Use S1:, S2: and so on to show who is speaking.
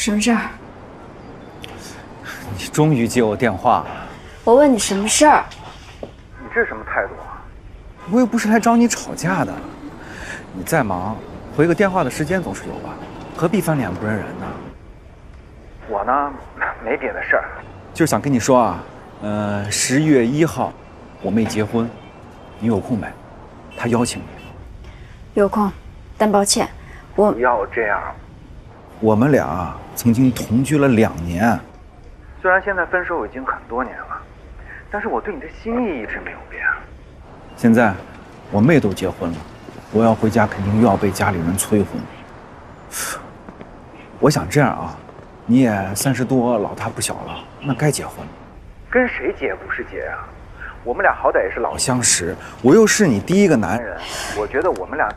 S1: 什么事儿？
S2: 你终于接我电话了。
S1: 我问你什么事儿？
S2: 你这是什么态度啊？我又不是来找你吵架的。你再忙，回个电话的时间总是有吧？何必翻脸不认人呢？我呢，没别的事儿，就是想跟你说啊，呃，十一月一号，我妹结婚，你有空没？她邀请你。
S1: 有空，但抱歉，我
S2: 不要这样。我们俩曾经同居了两年，虽然现在分手已经很多年了，但是我对你的心意一直没有变。现在我妹都结婚了，我要回家肯定又要被家里人催婚。我想这样啊，你也三十多，老大不小了，那该结婚了。跟谁结不是结啊？我们俩好歹也是老相识，我又是你第一个男人，我觉得我们俩